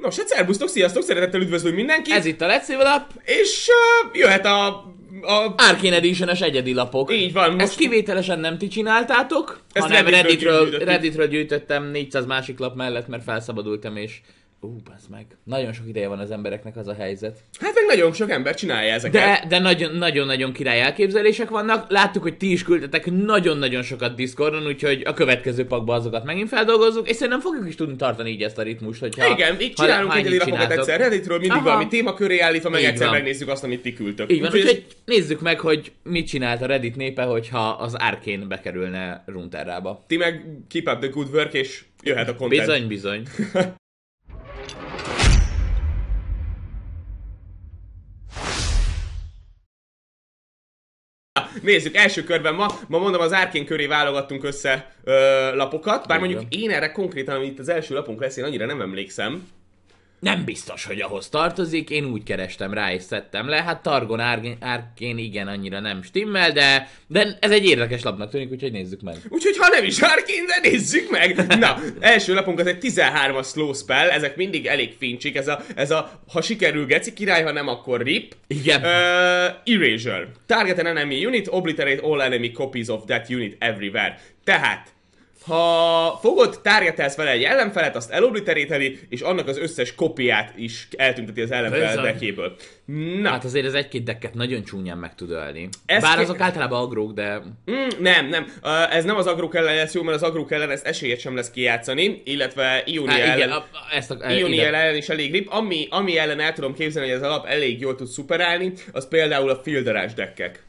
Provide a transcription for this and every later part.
Nos, hát szervusztok, sziasztok, szeretettel üdvözlünk mindenkit, Ez itt a Let's Level Up, és uh, jöhet a, a... Arkane edition egyedi lapok. Így van, most- Ezt kivételesen nem ti csináltátok, Ezt hanem Redditről Redditről. Redditről gyűjtöttem 400 másik lap mellett, mert felszabadultam, és Ú, bazd meg. Nagyon sok ideje van az embereknek az a helyzet. Hát meg nagyon sok ember csinálja ezeket. De, de nagyon- nagyon-nagyon király elképzelések vannak. Láttuk, hogy ti is küldtetek nagyon-nagyon sokat Discordon, úgyhogy a következő pakba azokat megint feldolgozzuk, és szerintem fogjuk is tudni tartani így ezt a ritmust, hogyha... Igen, így csinálunk lapokat csináltok. egyszer Redditről, mindig Aha. valami témaköré állítva, meg Így egyszer van. megnézzük azt, amit ti küldtök. Így van, Úgyhogy ez- nézzük meg, hogy mit csinált a Reddit népe, hogyha az Arkane bekerülne Runeterrába. ti meg keep up the good work, és jöhet a content. Bizony, bizony. Nézzük, első körben ma, ma mondom, az Árkén köré válogattunk össze ö, lapokat, bár mondjuk én erre konkrétan, amit itt az első lapunk lesz, én annyira nem emlékszem. Nem biztos, hogy ahhoz tartozik, én úgy kerestem rá és szedtem le. Hát Targon Arkén igen, annyira nem stimmel, de, de ez egy érdekes lapnak tűnik, úgyhogy nézzük meg. Úgyhogy ha nem is Arkén, de nézzük meg! Na, első lapunk az egy 13-as slow spell, ezek mindig elég fincsik, ez a, ez a ha sikerül geci király, ha nem, akkor rip. Igen. Uh, erasure. Target an enemy unit, obliterate all enemy copies of that unit everywhere. Tehát, ha fogod, targetelsz vele egy ellenfelet, azt elobliterételi, és annak az összes kopiát is eltünteti az ellenfel Bizony. deckéből. Na, Hát azért ez egy-két decket nagyon csúnyán meg tud ölni. Ez Bár ki- azok általában agrók, de Mm, nem, nem. Uh, ez nem az agrók ellen lesz jó, mert az agrók ellen ezt esélyet sem lesz kijátszani, illetve Ionia hát, ellen, igen, a, ezt a, igen. ellen is elég rip. Ami, ami ellen el tudom képzelni, hogy ez a lap elég jól tud szuperálni, az például a filderás deckek.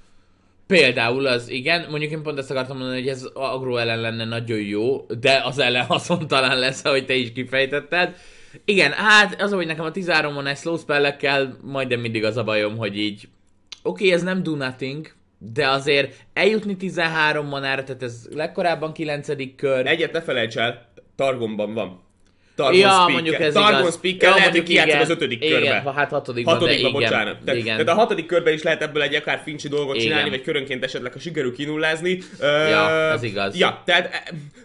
Például az, igen, mondjuk én pont ezt akartam mondani, hogy ez agro ellen lenne nagyon jó, de az ellen haszontalan lesz, ahogy te is kifejtetted. Igen, hát az, hogy nekem a 13-on egy slow spellekkel majdnem mindig az a bajom, hogy így oké, okay, ez nem do nothing, de azért eljutni 13 manára, tehát ez legkorábban 9. kör. Egyet ne felejts el, Targonban van. Targon ja, Speak-el. mondjuk ez Targon igaz. Speak-el lehet, hogy igen. az ötödik igen, körbe. ha- Hát hatodikban, Hatodikban, de igen, bocsánat. Tehát, igen. tehát a hatodik körben is lehet ebből egy akár fincsi dolgot Igen. csinálni, vagy körönként esetleg, ha sikerül kinullázni. Ja, ez igaz. Ja, tehát eh,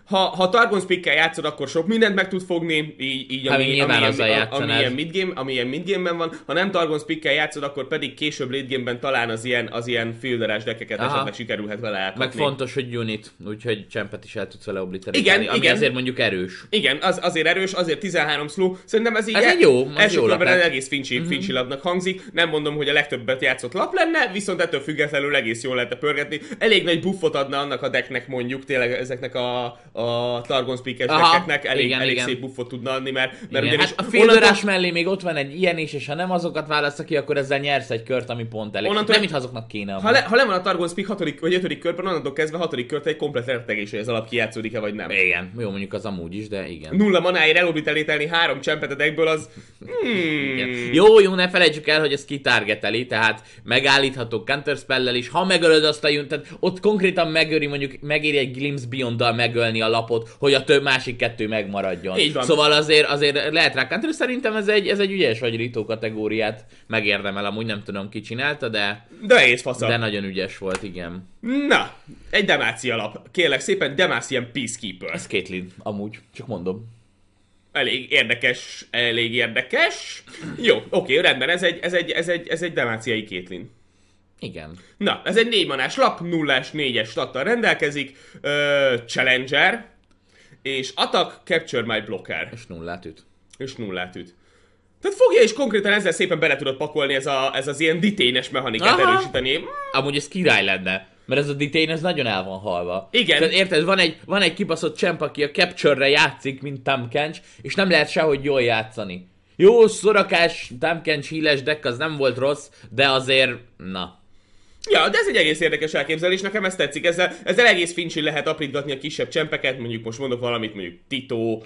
ha, ha Targon Speak-kel játszod, akkor sok mindent meg tud fogni, így, így Hát ami, ami, ami, játszanád. ami ilyen midgame, ami ilyen midgame-ben van. Ha nem Targon Speak-kel játszod, akkor pedig később late talán az ilyen, az ilyen fielderes deckeket Aha. esetleg sikerülhet vele Meg elkapni. fontos, hogy unit, úgyhogy csempet is el tudsz vele obliterálni, Igen, ami igen. azért mondjuk erős. Igen, az, azért erős, azért 13 slow. Szerintem ez így Ez el- jó, első jó lap egész fincsi, mm-hmm. fincsi lapnak hangzik. Nem mondom, hogy a legtöbbet játszott lap lenne, viszont ettől függetlenül egész jól lehetne pörgetni. Elég nagy buffot adna annak a decknek mondjuk, tényleg ezeknek a, a Targon Speakers deckeknek elég, igen, elég igen. szép buffot tudna adni, mert, mert Igen, ugyanis hát a félörás mellé még ott van egy ilyen is, és ha nem azokat választa ki, akkor ezzel nyersz egy kört, ami pont elég. Onnantól- Nem, mintha azoknak kéne. ha, le, ha le van a Targon Speak 6. vagy 5. körben, onnantól kezdve 6. kört egy komplet rettegés, hogy ez alap kijátszódik-e vagy nem. Igen, jó mondjuk az amúgy is, de igen. Nulla manáért elobliterételni három csempet a deckből, az... Hmm. Jó, jó, ne felejtsük el, hogy ez kitargeteli, tehát megállítható counterspellel is, ha megölöd azt a jön, tehát ott konkrétan megöri, mondjuk megéri egy Glimpse beyond megölni a lapot, hogy a több másik kettő megmaradjon. Így van. Szóval azért, azért lehet rá counter, szerintem ez egy, ez egy ügyes vagy ritó kategóriát megérdemel, amúgy nem tudom ki csinálta, de, De egész fasza. de nagyon ügyes volt, igen. Na, egy demácia lap. Kérlek szépen, Demacian Peacekeeper. Ez Caitlyn, amúgy, csak mondom. Elég érdekes, elég érdekes. Jó, oké, rendben, ez egy, ez egy, ez egy, ez egy demáciai kétlin. Igen. Na, ez egy négy manás lap, nullás, négyes stattal rendelkezik. Ö, Challenger, és Attack, Capture My Blocker, És nullát üt. és nullát üt. Tehát fogja és konkrétan ezzel szépen bele tudod pakolni ez, a, ez az ilyen diténes mechanikát Aha. erősíteni. Amúgy ez király lenne. Mert ez a detain, ez nagyon el van halva. Igen. Tehát érted, van egy, van egy kibaszott csemp, aki a capture-re játszik, mint Kench, és nem lehet sehogy jól játszani. Jó, szorakás, Tam Kench híles deck az nem volt rossz, de azért, na. Ja, de ez egy egész érdekes elképzelés, nekem ez tetszik. Ezzel, ezzel egész fincsi lehet aprítgatni a kisebb csempeket, mondjuk most mondok valamit, mondjuk Tito. Uh,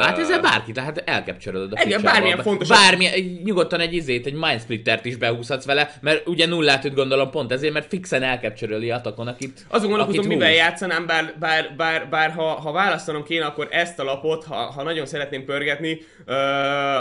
Hát ezzel bárkit, tehát elkapcsolod a Igen, bármilyen fontos- Bármilyen, nyugodtan egy izét, egy Mindsplittert is behúzhatsz vele, mert ugye nullát üt gondolom pont ezért, mert fixen elkapcsolja atakon, akit Azon gondolkozom, akit mivel játszanám, bár, bár, bár, bár ha, ha választanom kéne, akkor ezt a lapot, ha, ha nagyon szeretném pörgetni, uh,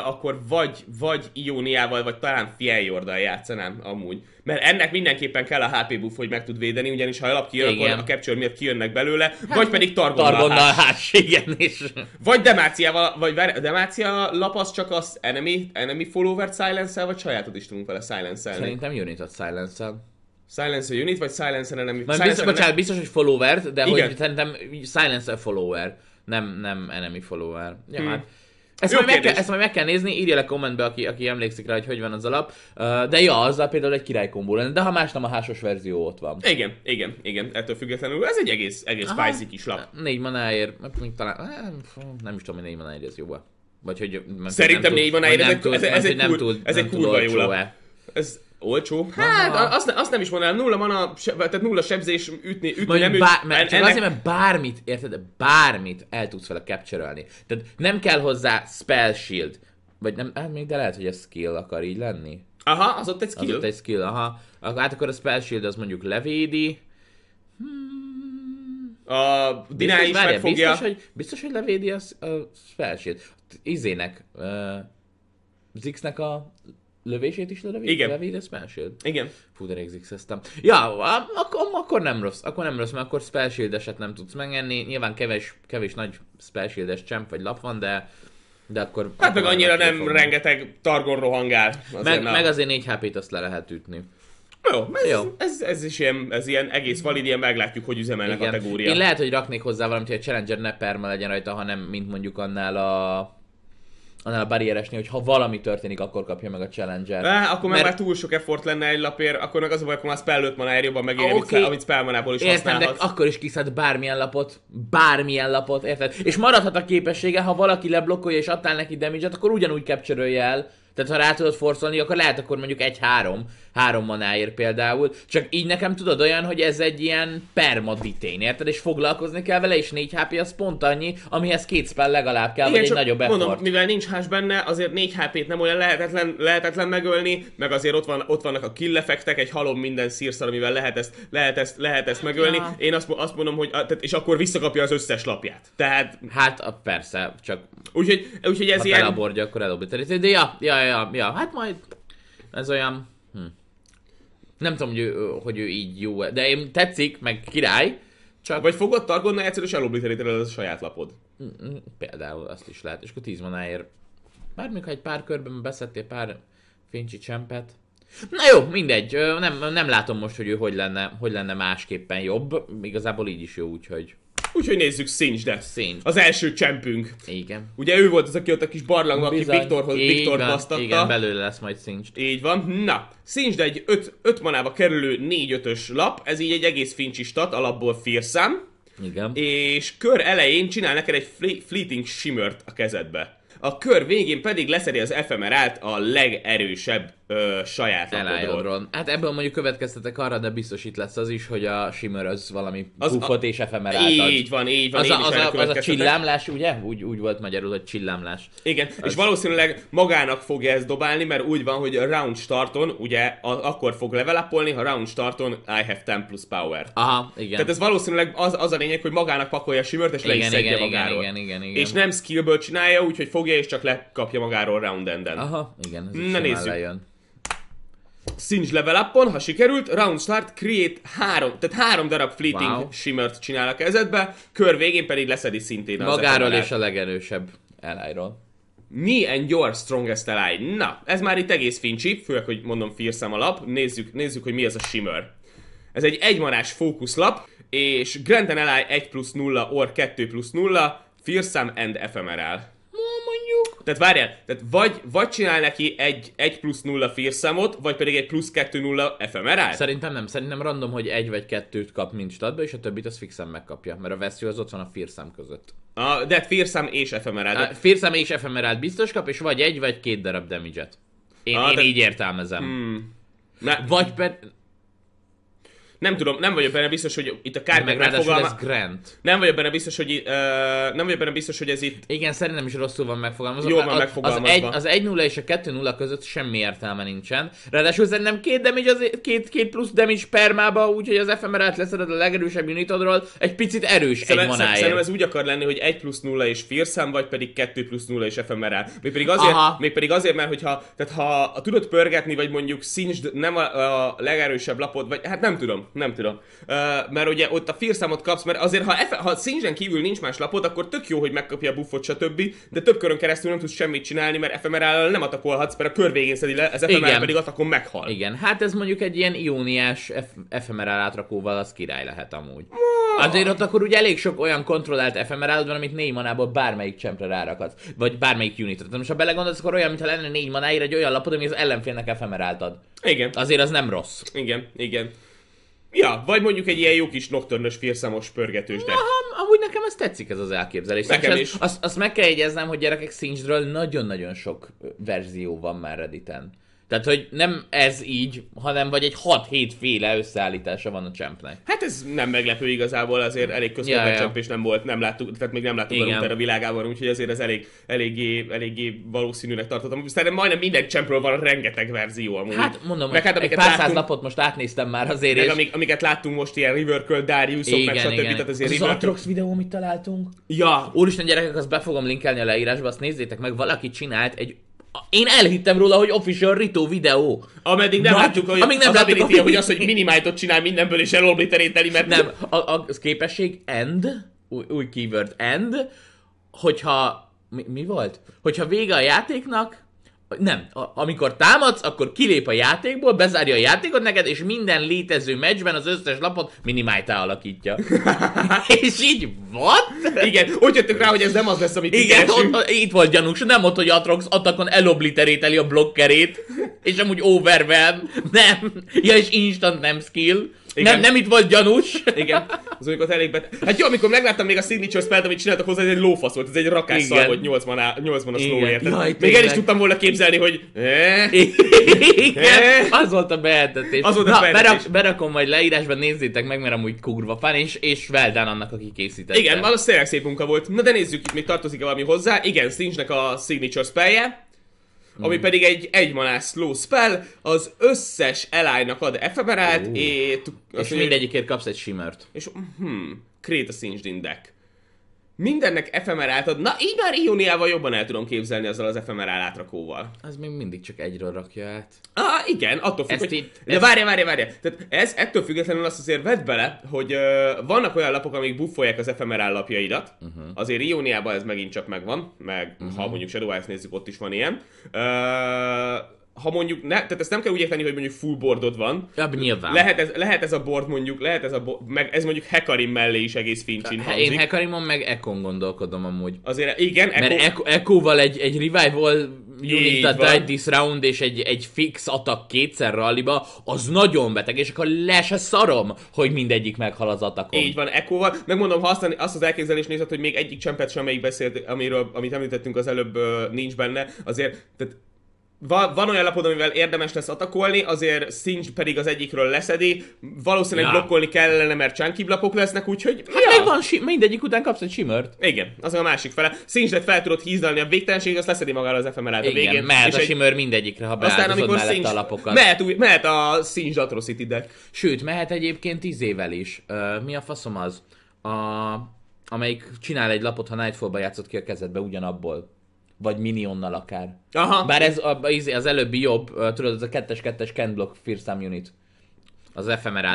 akkor vagy, vagy Ioniával, vagy talán Fjellorddal játszanám amúgy. Mert ennek mindenképpen kell a HP buff, hogy meg tud védeni, ugyanis ha alap kijön, akkor Igen. a capture miatt kijönnek belőle, vagy pedig targonnal. Targonnal hát. hát, igen, és... Vagy demáciával, vagy a demácia lap az csak az enemy, enemy follower silence vagy sajátod is tudunk vele silence -elni. Szerintem Unitot silence-el. Silence a unit, vagy silence enemy? Már silence biztos, bocsánat, biztos, hogy follower de Igen. hogy szerintem silence follower, nem, nem enemy follower. Ja, Hmm. hát. Ezt Jó majd, meg kell, ezt majd meg kell nézni, írja le kommentbe, aki, aki emlékszik rá, hogy hogy van az alap. De ja, azzal például egy királykombó lenne, de ha más nem a hásos verzió ott van. Igen, igen, igen, ettől függetlenül ez egy egész, egész Aha. spicy kis lap. Négy manáért, hát talán, fú, nem is tudom, hogy négy manáért ez jó Vagy hogy Szerintem négy manáért, ez ez- ez ez kurva jó olcsó-e. lap. Ez olcsó? Hát, Aha. azt, azt nem is mondanám, nulla mana, tehát nulla sebzés, ütni, ütni Mondjuk nem üt. bár, mert En- csak azért, mert bármit, érted? Bármit el tudsz vele capture Tehát nem kell hozzá spell shield. Vagy nem, hát még de lehet, hogy ez skill akar így lenni. Aha, az ott egy Az skill. ott egy skill, aha. Hát akkor a spell shield az mondjuk levédi. A Diná is várjál, megfogja. biztos, hogy, biztos, hogy levédi a, a spell shield. Izének, uh, Zixnek a lövését is levédi, Igen. levédi a spell shield. Igen. Fú, de rég zixeztem. Ja, akkor, akkor nem rossz, akkor nem rossz, mert akkor spell shield-eset nem tudsz megenni. Nyilván kevés, kevés nagy spell shield-es champ vagy lap van, de, de akkor... Hát meg annyira nem fogni. rengeteg targon rohangál. Azért Meg, na. meg azért 4 HP-t azt le lehet ütni. Jó, ez, Jó. Ez, ez, is ilyen, ez ilyen egész valid, ilyen meglátjuk, hogy üzemel a Igen. kategória. Én lehet, hogy raknék hozzá valamit, hogy a Challenger ne perma legyen rajta, hanem mint mondjuk annál a annál a barrieresnél, hogy ha valami történik, akkor kapja meg a Challenger. Á, akkor Mert- már túl sok effort lenne egy lapért, akkor meg az a baj, akkor már spell 5 manáért jobban megéri, amit, Oké. spell- amit spell manából is Értem, de akkor is kiszed bármilyen lapot, bármilyen lapot, érted? És maradhat a képessége, ha valaki leblokkolja és adtál neki damage akkor ugyanúgy capture el. Tehát ha rá tudod forszolni, akkor lehet akkor mondjuk egy három, három manáért például. Csak így nekem tudod olyan, hogy ez egy ilyen perma detain, érted? És foglalkozni kell vele, és 4 HP az pont annyi, amihez két spell legalább kell, vagy egy nagyobb effort. mondom, mivel nincs hash benne, azért 4 HP-t nem olyan lehetetlen, lehetetlen megölni, meg azért ott, van, ott vannak a kill effektek, egy halom minden szírszal, amivel lehet ezt, lehet ezt, lehet ezt megölni. Ja. Én azt, azt mondom, hogy a, tehát, és akkor visszakapja az összes lapját. Tehát, Hát a, persze, csak úgyhogy, úgyhogy ez ha ilyen... felabordja, akkor elobliterít. De ja, ja, ja, ja, hát majd ez olyan... Hm. Nem tudom, hogy ő, hogy ő így jó de én tetszik, meg király, csak Vagy fogod targonna egyszer, és elobliteríted a saját lapod. Mm, például azt is lehet, és akkor 10 manáért. Bármikor ha egy pár körben beszedtél pár fincsi csempet. Na jó, mindegy, nem, nem látom most, hogy ő hogy lenne, hogy lenne másképpen jobb. Igazából így is jó, úgyhogy Úgyhogy nézzük Singed. Singed. Az első csempünk. igen. Ugye ő volt az, aki ott a kis barlangban, aki Viktorhoz, Viktor basztatta. Igen, belőle lesz majd Singed. Így van. Na, Singed egy 5 manába kerülő 4-5-ös lap, ez így egy egész fincsi stat, alapból fearsome, Igen. és kör elején csinál neked egy fle- fleeting shimmert a kezedbe. A kör végén pedig leszedi az ephemerát a legerősebb ö, saját lapodról. Hát ebből mondjuk következtetek arra, de biztos itt lesz az is, hogy a Shimmer az valami Az az a- buffot és ephemerát ad. Így van, így van, Az a, az, a, az a csillámlás, ugye? Úgy, úgy volt magyarul, hogy csillámlás. Igen, és valószínűleg magának fogja ezt dobálni, mert úgy van, hogy a round starton, ugye, a, akkor fog level upolni, ha round starton I have 10 plus power. Aha, igen. Tehát ez valószínűleg az, az a lényeg, hogy magának pakolja a simört, és le is Igen, szedje igen, igen, magáról. igen, igen, igen. És nem skillből csinálja, úgyhogy fogja és csak lekapja magáról round enden. Aha, igen, ez Na, nézzük. lejön. Singe level upon, ha sikerült, round start, create három, tehát három darab fleeting Wow. shimmert csinál a kezedbe, kör végén pedig leszedi szintén az Magáról és a legerősebb elájról. And your strongest ally. Na, ez már itt egész fincsi, főleg, hogy mondom fearsome alap. Nézzük, nézzük, hogy mi ez a shimmer. Ez egy egymanás fókuszlap, és Grand Ally 1 plusz 0 or 2 plusz 0, fearsome and ephemeral. Mondjuk. Tehát várjál, tehát vagy, vagy csinál neki egy 1 plusz 0 fearsome vagy pedig egy plusz 2 0 ephemeral. Szerintem nem, szerintem random, hogy egy vagy kettőt kap mint statba, és a többit az fixen megkapja, mert a vesző az ott van a Fearsome között. A, de hát fearsome és. A De, Fearsome és ephemerát biztos kap, és vagy egy, vagy két darab damage-et. Én, Ah, én de- így értelmezem. Hmm. na, Vagy per... Nem tudom, nem vagyok benne biztos, hogy itt a Meg kártyák ráadásul megfogalma... ez Grant. Nem vagyok benne biztos, hogy, uh, nem vagyok benne biztos, hogy ez itt Igen, szerintem is rosszul van megfogalmazva. Jól van az- megfogalmazva. Az, egy, az 1-0 és a 2-0 között semmi értelme nincsen. Ráadásul szerintem két, damage az, két, két plusz damage permába, úgyhogy az ephemerát leszeded a legerősebb unitodról, egy picit erős egy Szerintem, manáért. szerintem ez úgy akar lenni, hogy 1 plusz 0 és fearszám, vagy pedig 2 plusz 0 és ephemeral. Még pedig azért, Aha. még pedig azért mert hogyha, tehát ha, tudod pörgetni, vagy mondjuk singed nem a, a legerősebb lapod, vagy hát nem tudom, nem tudom. Uh, mert ugye ott a fearszámot kapsz, mert azért ha, F, ha singen kívül nincs más lapod, akkor tök jó, hogy megkapja a buffot, stb. De több körön keresztül nem tudsz semmit csinálni, mert ephemeral nem atakolhatsz, mert a kör végén szedi le, az ephemeral Igen. pedig atakon meghal. Igen, hát ez mondjuk egy ilyen ióniás F- ephemeral átrakóval az király lehet amúgy. Azért ott akkor ugye elég sok olyan kontrollált ephemerálod van, amit négy manából bármelyik csempre rárakadsz. Vagy bármelyik unitot. Tehát most ha belegondolsz, akkor olyan, mintha lenne négy manáira egy olyan lapod, ami az ellenfélnek ephemeráltad. Igen. Azért az nem rossz. Igen, igen. Ja, vagy mondjuk egy ilyen jó kis nocturnös férszamos pörgetős deck. Aha, amúgy nekem ez tetszik ez az elképzelés. Nekem is. Azt, azt meg kell jegyeznem, hogy gyerekek Singedről nagyon-nagyon sok verzió van már Redditen. Tehát, hogy nem ez így, hanem vagy egy 6-7 féle összeállítása van a champnek. Hát ez nem meglepő igazából, azért elég közvetlen Ja, ja, ja. és nem volt, nem láttuk, tehát még nem láttuk a Igen. a világában, úgyhogy ezért ez elég, eléggé, eléggé valószínűnek tartottam. Szerintem majdnem minden champről van rengeteg verzió amúgy. Hát mondom, meg hát egy amiket pár száz láttunk, lapot most átnéztem már azért, meg és... amik, amiket láttunk most ilyen River Curl, Dariusok, meg stb. Tehát azért Az, az River Atrox videó, amit találtunk. Ja, Úristen gyerekek, azt be fogom linkelni a leírásba, azt nézzétek meg, valaki csinált egy... Én elhittem róla, hogy official Rito videó. ameddig nem Na, láttuk, hogy amíg nem az láttuk, ability hogy- hogy az, hogy minimize csinál mindenből és elobliterételi, mert Nem, a, a, az képesség end, új, új keyword end, hogyha... Mi, mi volt? Hogyha vége a játéknak, nem, a, amikor támadsz, akkor kilép a játékból, bezárja a játékot neked, és minden létező meccsben az összes lapot minimáltá alakítja. és így, what? igen, úgy jöttünk rá, hogy ez nem az lesz, amit Igen, ott, itt volt gyanús, nem ott, hogy Atrox atakon elobliterételi a blokkerét, és amúgy overwhelm, nem, ja és instant nem skill, Igen. nem, nem itt volt gyanús. Igen, az ott elég bet... Hát jó, amikor megláttam még a signature spellt, amit csináltak hozzá, ez egy lófasz volt, ez egy rakás Igen. volt 8 maná, 8 manas Igen. lóért. Tehát Jaj, Még el is tudtam volna képzelni, hogy... Igen, az volt a behetetés. Az volt a Na, behetetés. berak, berakom majd leírásban, nézzétek meg, mert amúgy kurva fan, és, és well done annak, aki készítette. Igen, tényleg szép munka volt. Na de nézzük, itt még tartozik-e valami hozzá. Igen, Stinchnek a signature spellje, ami Hmm. pedig egy egymanás slow spell, az összes elájnak ad ephemerát, és, És mondja, mindegyikért kapsz egy shimmert. és hmm, create a singed in deck. Mindennek ephemerát ad. Na, így már Ioniával jobban el tudom képzelni azzal az ephemerál átrakóval. Az még mindig csak egyről rakja át. Ah, igen, attól függ, Ezt hogy... így- De ezt- várja, várja, várja. Tehát ez ettől függetlenül azt azért vedd bele, hogy ö, vannak olyan lapok, amik buffolják az ephemeral lapjaidat. Uh-huh. Azért Ioniában ez megint csak megvan, meg uh-huh. ha mondjuk Shadow nézzük, ott is van ilyen. Ö, ha mondjuk, ne, tehát ezt nem kell úgy érteni, hogy mondjuk full boardod van. Ja, nyilván. Lehet ez, lehet ez a board mondjuk, lehet ez a board, meg ez mondjuk Hekarim mellé is egész fincsin Hát hangzik. Én Hekarimon meg Ekon gondolkodom amúgy. Azért igen, Mert Echo-val egy, egy revival unit van. died this round, és egy, egy fix attack kétszer ralliba, az nagyon beteg, és akkor le se szarom, hogy mindegyik meghal az atakon. Így van, Echo-val. Megmondom, ha azt, azt az elképzelést nézed, hogy még egyik csempet sem, amelyik beszélt, amiről, amit említettünk az előbb, nincs benne, azért, tehát van, van olyan lapod, amivel érdemes lesz atakolni, azért Singe pedig az egyikről leszedi, valószínűleg Ja. blokkolni kellene, mert chunky lapok lesznek, úgyhogy... Hát megvan, si- mindegyik után kapsz egy shimmert. Igen, az a másik fele. Singe-et fel tudod hízdalni a végtelenségig, azt leszedi magára az ephemerát a végén. mehet és a egy- shimmer mindegyikre, ha Aztán amikor Singe... a lapokat. Mehet, új, mehet a Singe Atrocity deck. Sőt, mehet egyébként tízével is. Uh, mi a faszom az? A, amelyik csinál egy lapot, ha Nightfall-ba játszott ki a kezedbe ugyanabból. Vagy minionnal akár. Aha. Bár ez a, az, az előbbi jobb, tudod, ez a kettes-kettes Ken Block Fearsome Unit. Az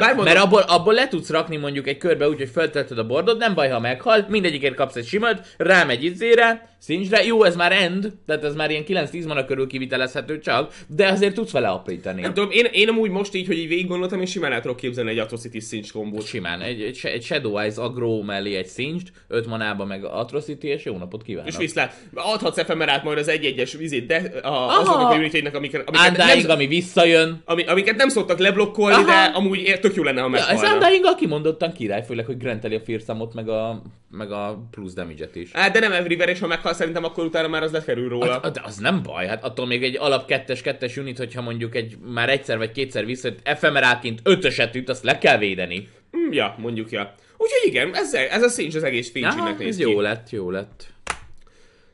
mondom- Mert abból, abból le tudsz rakni mondjuk egy körbe úgy, hogy föltetted a bordot, nem baj, ha meghal, mindegyikért kapsz egy simat, rámegy izzére, szincsre, jó, ez már end, tehát ez már ilyen 9-10 mana körül kivitelezhető csak, de azért tudsz vele aprítani. Nem tudom, én, én amúgy most így, hogy így végig gondoltam, és simán el tudok képzelni egy Atrocity Singe kombót. Simán, egy, egy, egy Shadow Eyes aggro mellé egy Singed, 5 manába meg Atrocity, és jó napot kívánok. És viszlát, adhatsz ephemerát majd az egy-egyes vizét, de a, azoknak a unitainek, amiket, amiket, Undying, nem, ami visszajön. ami, amiket nem szoktak leblokkolni, Aha. de amúgy tök jó lenne, ha Ja, ez meghalna. undying kimondottan király, főleg, hogy granteli a fearsamot, meg a, meg a plusz damage-et is. Hát, de nem everywhere, és ha meghal, szerintem akkor utána már az lekerül róla. Hát, de az nem baj, hát attól még egy alap kettes, kettes unit, hogyha mondjuk egy már egyszer vagy kétszer visszajött ephemerálként ötöset üt, azt le kell védeni. Mm, ja, mondjuk, ja. Úgyhogy igen, ez, ez a színcs az egész Aha, Finchnek néz ez ki. jó lett, jó lett.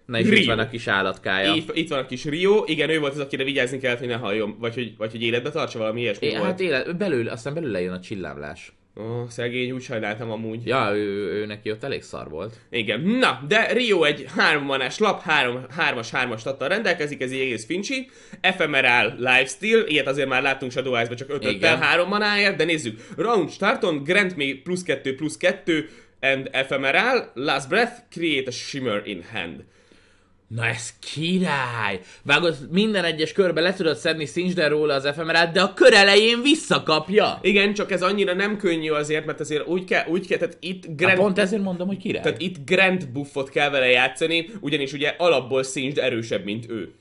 Na és itt Rio. van a kis állatkája. Itt, itt van a kis Rio, igen, ő volt az, akire vigyázni kellett, hogy ne halljon, vagy hogy, vagy hogy életbe tartsa valami ilyesmi É, volt. hát élet, belül, aztán belőle jön a csillámlás. Ó, szegény, úgy sajnáltam amúgy. Ja, ő, ő, neki ott elég szar volt. Igen. Na, de Rio egy három manás lap, három, hármas, hármas tattal rendelkezik, ez egy egész fincsi. Ephemeral Lifesteal, ilyet azért már láttunk Shadow Eyes-be, csak ötöttel három manáért, de nézzük. Round starton, grant me plusz kettő, plusz kettő, and Ephemeral, last breath, create a shimmer in hand. Na ez király! Vágod, minden egyes körbe le tudod szedni Sinchden róla az ephemerát, de a kör elején visszakapja! Igen, csak ez annyira nem könnyű azért, mert azért úgy kell, úgy kell, tehát itt Hát Grand, pont ezért mondom, hogy király. tehát itt Grand buffot kell vele játszani, ugyanis ugye alapból Singed erősebb, mint ő.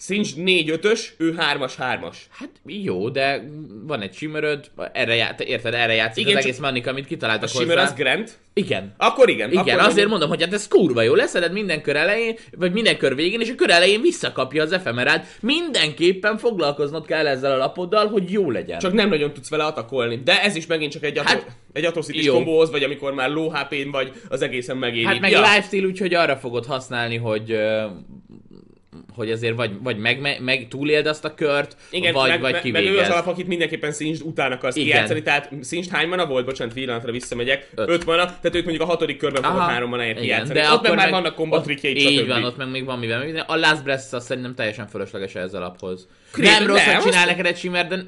Singed 4-5-ös, ő 3-as, 3-as. Hát jó, de van egy simmeröd, erre ját, érted, erre játszik Igen, az egész mechanika, amit kitaláltak A hozzá. az Grant. Igen. Akkor igen. Igen, akkor azért mondjuk- mondom, hogy hát ez kurva jó, leszeded minden kör elején, vagy minden kör végén, és a kör elején visszakapja az ephemerát. Mindenképpen foglalkoznod kell ezzel a lapoddal, hogy jó legyen. Csak nem nagyon tudsz vele atakolni. De ez is megint csak egy, atro- Hát, egy atrocities jó. kombóhoz, vagy amikor már low hp vagy, az egészen megéri. Hát meg ja. lifestyle, úgyhogy arra fogod használni, hogy hogy azért vagy, vagy meg, meg, meg túléld azt a kört, igen, vagy, meg, vagy meg, meg ő az alap, akit mindenképpen Singed után akarsz Igen. kijátszani, tehát Singed hány mana volt? Bocsánat, pillanatra visszamegyek. Öt. 5 mana, tehát őt mondjuk a hatodik körben fogod Aha, három manáért kijátszani. de ott akkor már meg- vannak combat ott- trickjeid, Így stb. van, ott meg még van mivel. A Last Breath szerintem teljesen fölösleges ez alaphoz. Kré- nem rossz, hogy csinál neked egy simmer, de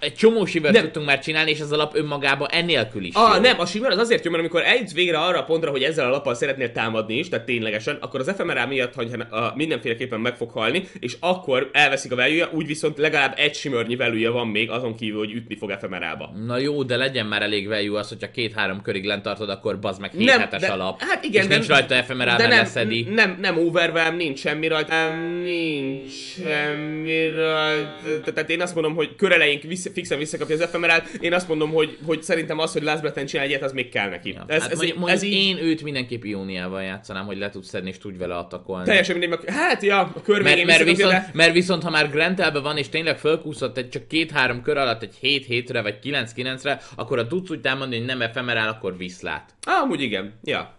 egy csomó shivert Nem. tudtunk már csinálni, és az alap önmagában ennélkül is Ah, jó. nem, a Shimmer az azért jó, mert amikor eljutsz végre arra a pontra, hogy ezzel a lappal szeretnél támadni is, tehát ténylegesen, akkor az FMRA miatt hogy a, mindenféleképpen meg fog halni, és akkor elveszik a value úgy viszont legalább egy simörnyi value van még, azon kívül, hogy ütni fog FMRA-ba. Na jó, de legyen már elég value az, hogyha két-három körig lent tartod, akkor bazd meg 7 Nem, de- alap. hát igen, és de- nincs rajta ephemeral, de nem, leszedi. nem, nem overwhelm, nincs semmi rajta. Nem, nincs semmi rajta. Tehát én azt mondom, hogy kör elején vissza, fixen visszakapja az ephemeral, én azt mondom, hogy, hogy szerintem az, hogy Last Breath-en csinál egyet, az még kell neki. Ja. Ez, hát ez, mondjuk, ez, így én őt mindenképp Ióniával játszanám, hogy le tudsz szedni és tudj vele atakolni. teljesen mindegy, hát ja, a kör Mert, mert, viszont, de- mert viszont, ha már Grantelbe van, és tényleg fölkúszott egy csak két-három kör alatt egy 7 hétre vagy 9-9-re, akkor ha tudsz úgy támadni, hogy nem ephemerál, akkor viszlát. Ah, amúgy igen. Ja.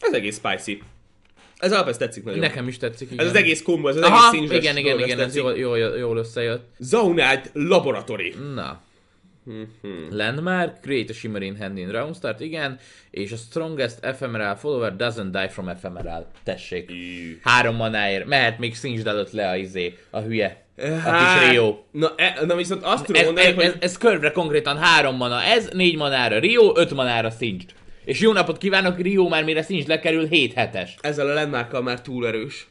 Ez egész spicy. Ez alap, ez tetszik nagyon. Nekem is tetszik, igen. Ez az egész kombó, ez az Aha, egész színzses igen, igen, igen, ez jól, jól, jól összejött. Zoned Laboratory. Na. Mhm. Landmark, create a shimmer in hand in round start, igen, és a strongest ephemeral follower doesn't die from ephemeral. Tessék. Három manáért. Mehet még Singed előtt le a izé, a hülye. A kis Rio. Na, e, na viszont azt tudom Ez, mondani, ez, hogy... ez, ez körbe konkrétan három mana, ez négy manára Rio, öt manára Singed. És jó napot kívánok, Rio már mire Singed lekerül 7 hetes. ezzel a landmarkkal már túl erős.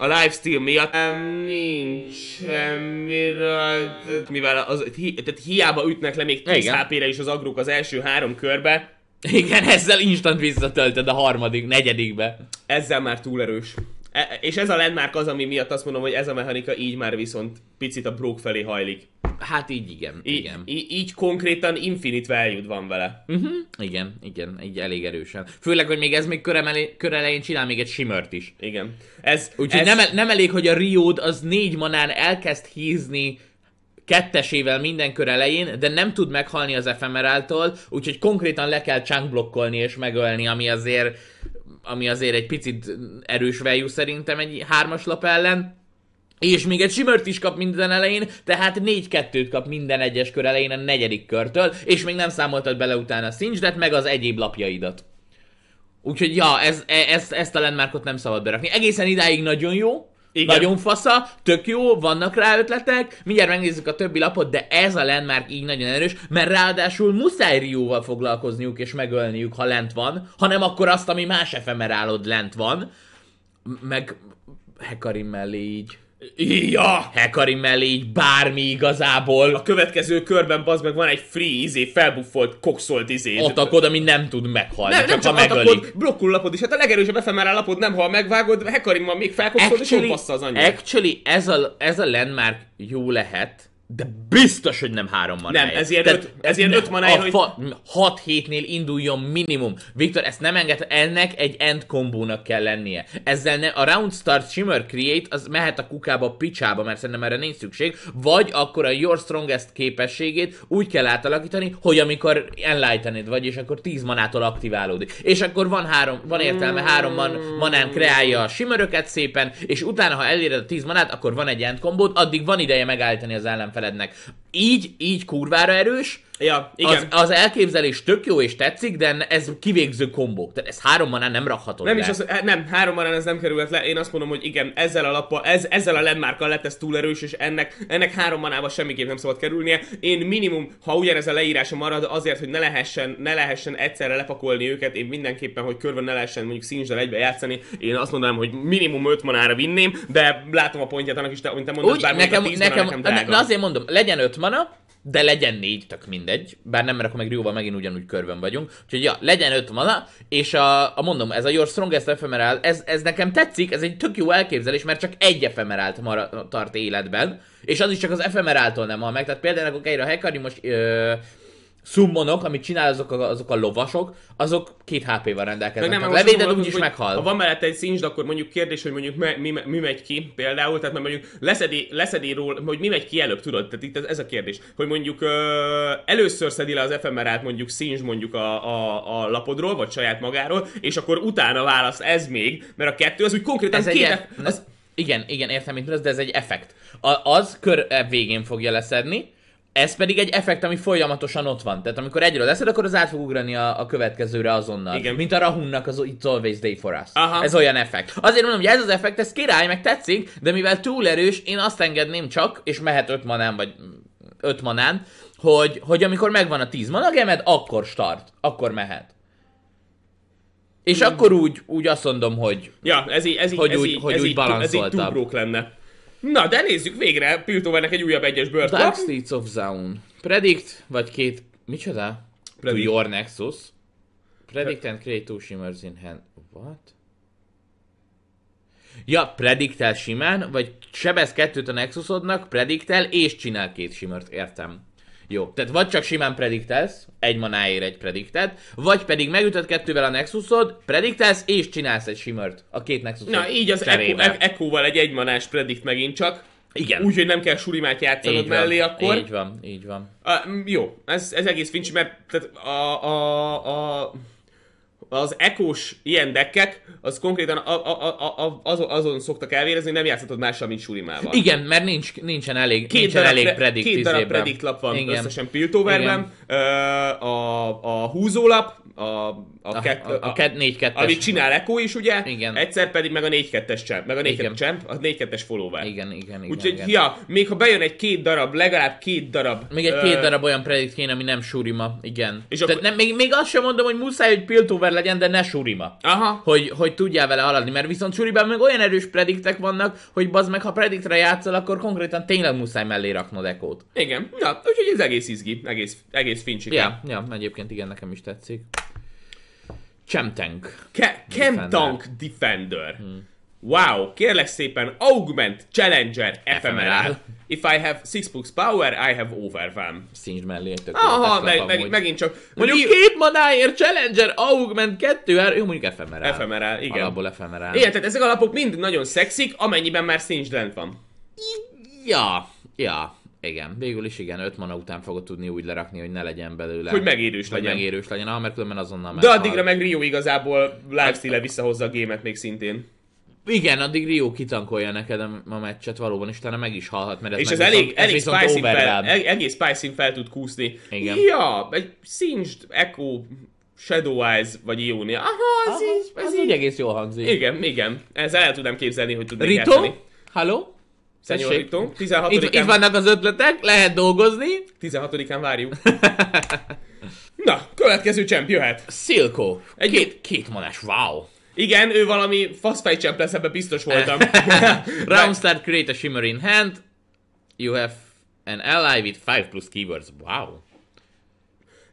A lifesteal miatt nem nincs semmi rajta. Mivel az, hi, tehát hiába ütnek le még 10 Igen. HP-re is az agrók az első három körbe, Igen, ezzel instant visszatöltöd a harmadik, negyedikbe. ezzel már túl erős. E, és ez a landmark az, ami miatt azt mondom, hogy ez a mechanika így már viszont picit a broke felé hajlik. Hát így igen, Í- igen. Így, így konkrétan infinite value van vele. Uh-huh. Igen, igen, így elég erősen. Főleg, hogy még ez még kör, emelé, kör elején csinál még egy simört is. Igen. Ez, Úgyhogy ez, nem, el- nem elég, hogy a Riód az négy manán elkezd hízni kettesével minden kör elején, de nem tud meghalni az ephemeráltól, úgyhogy konkrétan le kell chunk blokkolni és megölni, ami azért ami azért egy picit erős value szerintem egy hármas lap ellen. És még egy simört is kap minden elején, tehát 4-2-t kap minden egyes kör elején a negyedik körtől, és még nem számoltad bele utána a Singedet, meg az egyéb lapjaidat. Úgyhogy ja, ez, e- ezt, ezt a landmarkot nem szabad berakni. Egészen idáig nagyon jó, Igen. nagyon fasza, tök jó, vannak rá ötletek, mindjárt megnézzük a többi lapot, de ez a landmark így nagyon erős, mert ráadásul muszáj Rióval foglalkozniuk és megölniük, ha lent van, hanem akkor azt, ami más efemerálod lent van, meg Hekarim mellé így. Ja! Hekarim mellé így bármi igazából. A következő körben bazd meg van egy free izé, felbuffolt, kokszolt izé. Atakod, ami nem tud meghalni, nem, csak, nem csak ha megölik. atakod, blokkul lapod is. Hát a legerősebb efemerál lapod nem hal megvágod, Hekarimmal még felkokszolt, és ott bassza az anyja. actually ez, a, ez a landmark jó lehet, de biztos, hogy nem három manáért. Nem, ez ilyen öt- ez ilyen öt manáért, hogy- 6 hétnél induljon minimum. Viktor, ezt nem enged, ennek egy end kombónak kell lennie. Ezzel ne, a Round Start Shimmer Create az mehet a kukába, a picsába, mert szerintem erre nincs szükség, vagy akkor a Your Strongest képességét úgy kell átalakítani, hogy amikor enlightened vagy, és akkor 10 manától aktiválódik. És akkor van három, van értelme, három man, manán kreálja a shimmeröket szépen, és utána, ha eléred a 10 manát, akkor van egy end kombód, addig van ideje megállítani az ellenfelednek. Így, így kurvára erős, Ja, igen. az, az elképzelés tök jó és tetszik, de ez kivégző kombó. Tehát ez három manán nem rakhatod Nem le. is az, eh, nem, három marán ez nem került le. Én azt mondom, hogy igen, ezzel a lappal, ez, ezzel a landmarkkal lett ez túl erős, és ennek, ennek három manába semmiképp nem szabad kerülnie. Én minimum, ha ugyanez a leírása marad, azért, hogy ne lehessen, ne lehessen egyszerre lepakolni őket, én mindenképpen, hogy körben ne lehessen mondjuk színsdel egybe játszani, én azt mondanám, hogy minimum 5 manára vinném, de látom a pontját annak is, te, mint te mondod, Úgy, bár nekem, nekem, nekem, nekem nekem drága. azért mondom, legyen öt mana, de legyen négy, tök mindegy. Bár nem, mert akkor meg Rióval megint ugyanúgy körben vagyunk. Úgyhogy ja, legyen öt mana, és a, a mondom, ez a Your Strongest Ephemeral, ez, ez nekem tetszik, ez egy tök jó elképzelés, mert csak egy ephemerált mara, tart életben, és az is csak az ephemeráltól nem hal meg. Tehát például akkor Keira Hekari most ö, szummonok, amit csinál azok a, azok a lovasok, azok két HP-val rendelkeznek. Meg Nem, levéded úgyis meghal. Ha van mellette egy szincs, akkor mondjuk kérdés, hogy mondjuk mi, mi, mi megy ki például, tehát mondjuk leszedi, leszedi róla, hogy mi megy ki előbb, tudod? Tehát itt ez, ez a kérdés, hogy mondjuk ö, először szedi le az ephemerát mondjuk szincs mondjuk a, a, a lapodról, vagy saját magáról, és akkor utána választ ez még, mert a kettő az úgy konkrétan Ez egy két, eff- az, igen, igen, értem, mint az, de ez egy effekt. A, az kör e, végén fogja leszedni, ez pedig egy effekt, ami folyamatosan ott van. Tehát amikor egyről leszed, akkor az át fog ugrani a, a következőre azonnal. Igen. Mint a Rahunnak az It's Always Day for Us. Aha. Ez olyan effekt. Azért mondom, hogy ez az effekt, ez király, meg tetszik, de mivel túl erős, én azt engedném csak, és mehet 5 manán, vagy 5 manán, hogy, hogy amikor megvan a 10 mana gemed, akkor start. Akkor mehet. És akkor úgy, úgy azt mondom, hogy Ja, ez így, ez így, Hogy ez úgy- így, hogy ez úgy így, ez így lenne. Na, de nézzük végre, Piltovernek egy újabb egyes bört Dark. States of Zone. Predict, vagy két... Micsoda? Predict. To your Nexus. Predict and create two shimmers in hand. What? Ja, prediktel simán, vagy sebez kettőt a Nexusodnak, prediktel és csinál két shimmert, értem. Jó, tehát vagy csak simán prediktelsz, egy manáért egy prediktet, vagy pedig megütöd kettővel a Nexusod, prediktelsz és csinálsz egy shimmert a két Nexusod Na, így az cserébe. Echo-val egy egymanás predict megint csak. Igen. Úgyhogy nem kell sulimát játszanod így van, mellé akkor. Így van, így van. Uh, jó, ez, ez egész fincsi, mert tehát a, a, a, az ekós ilyen deckek, az konkrétan a, a, a, azon, azon szoktak elvérezni, nem játszhatod mással, mint sulimával. Igen, mert nincs, nincsen elég, Két nincsen darab, elég pre- predikt két darab predict lap van Igen. összesen Piltoverben. A, a húzólap, a, a, A, kett, a, a, a 4 2 amit csinál Echo is, ugye? Igen. Egyszer pedig meg a 4-2-es champ, meg a 4 Igen. 2 champ, a 4-2-es follower. Igen, igen, igen. Úgyhogy, ja, még ha bejön egy két darab, legalább két darab. Még egy ö, két darab olyan predikt kéne, ami nem Shurima, igen. És Tehát akkor- nem, még, még azt sem mondom, hogy muszáj, hogy Piltover legyen, de ne Shurima. Aha. Hogy, hogy tudjál vele haladni, mert viszont Shuriban meg olyan erős prediktek vannak, hogy bazd meg, ha prediktre játszol, akkor konkrétan tényleg muszáj mellé raknod ekót. Igen. Na, úgyhogy ez egész izgi, egész, egész fincsi. Ja, ja, egyébként igen, nekem is tetszik. Chemtank. Ke- Chem Tank Defender. Wow, kérlek szépen, Augment Challenger Ephemeral. If I have six books power, I have overwhelm. Szincs mellé egy Aha, meg, meg, megint csak... Mondjuk két manáért Challenger, Augment 2 jó mondjuk Ephemeral. Ephemeral, igen. Alapból Ephemeral. Igen, tehát ezek a lapok mind nagyon szexik, amennyiben már lent van. Ja, ja, igen. Végül is igen, 5 mana után fogod tudni úgy lerakni, hogy ne legyen belőle. Hogy megérős legyen. megérős legyen, ah, mert különben azonnal De meghal. addigra meg Rio igazából lifestyle visszahozza a gémet még szintén. Igen, addig Rio kitankolja neked a, meccset valóban, és utána meg is halhat, mert ez És ez elég, ez elég spicy fel, eg- egész spicy fel tud kúszni. Igen. Ja, egy Singed, Echo, Shadow Eyes, vagy Ionia. Aha, ez Aha, így, ez az így. úgy egész jól hangzik. Igen, igen. Ezzel el tudnám képzelni, hogy tudnék Rito? játszani. Halló? Tessék? Rito, Itt, 16-án, itt vannak az ötletek, lehet dolgozni. 16-án várjuk. Na, következő champ jöhet. Silco. Egy- Két, két manás, wow. Igen, ő valami faszfej champ lesz, ebben biztos voltam. Round start, create a shimmer in hand. You have an ally with 5 plus keywords. Wow.